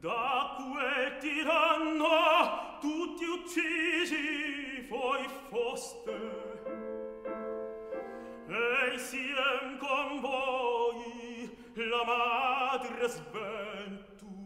Da quel tiranno tutti uccisi voi foste, e insiem con voi la madre sventura.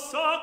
sa